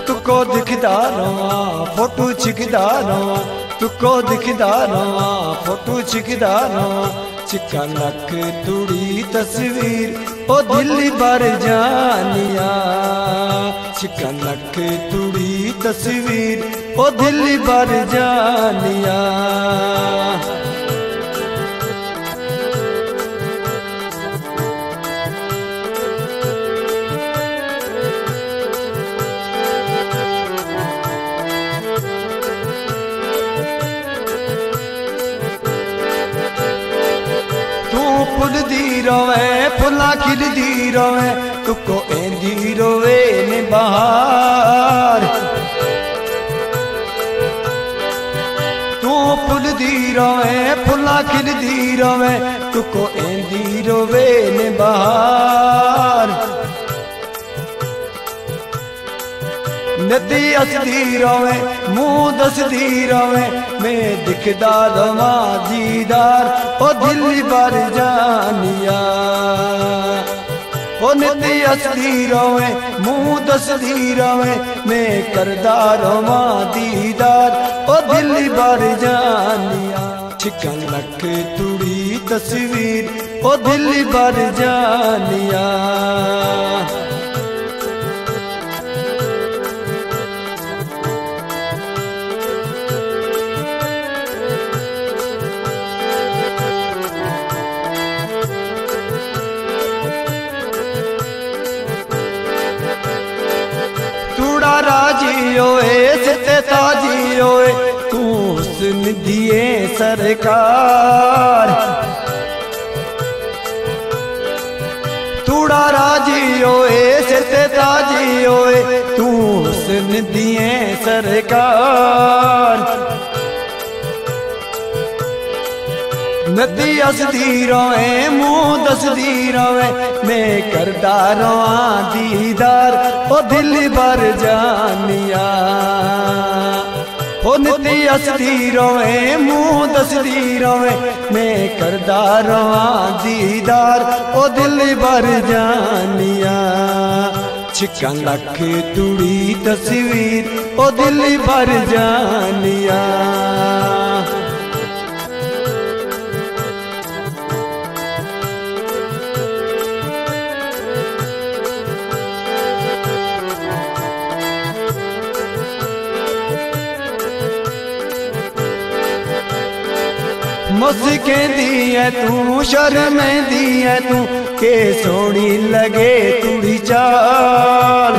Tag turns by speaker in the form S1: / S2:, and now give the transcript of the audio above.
S1: तुको दिखदा रवा फ़ोटो छिकदा रवा तुको दिखदा रवा फ़ोटो छिकदा रवा चिका नक तुड़ी तस्वीर, ओ दिल्ली बार जानिया। चिका नक तुड़ी तस्वीर, ओ दिल्ली बार जानिया। ਉੱਡਦੀ ਰਵੇ, ਫੁੱਲਾਂ ਖਿਲਦੀ ਰਵੇ, ਕੁੱਕੋ ਐਂਦੀ ਰਵੇ ਨੇ ਬਹਾਰ ਤੂੰ ਫੁੱਲਦੀ ਰਵੇ, ਫੁੱਲਾਂ ਖਿਲਦੀ ਰਵੇ, ਕੁੱਕੋ ਐਂਦੀ ਰਵੇ ਨੇ ਬਹਾਰ नदी असदी रोवे मुँह दसदी रोवे मैं दिखदा रवा दीदार ओ दिल बर जानिया ओ नदी असदी रोवे मुँह दसदी रोवे मैं करदा रवा दीदार ओ दिल बर जानिया छिकन लख तुड़ी तस्वीर ओ दिल बर जानिया राज़ी होए सिते ताजी होए तू हुस्न दिए सरकार। तूड़ा राज़ी होए सिते तू हुस्न दिए सरकार। नदी असदी रोए, मुँह दसदी रोए, मैं करदा रोआ दीदार। दिल भर जानिया। ओ नदी असदी रोए मुँह दसदी रोए, मैं करदा रोआ दीदार। ओ दिल भर जानिया। छिका लख तुड़ी तस्वीर ओ दिल भर जानिया। मुस्कें दी है तू शर्म दी है तू के सोनी लगे तुड़ी चाल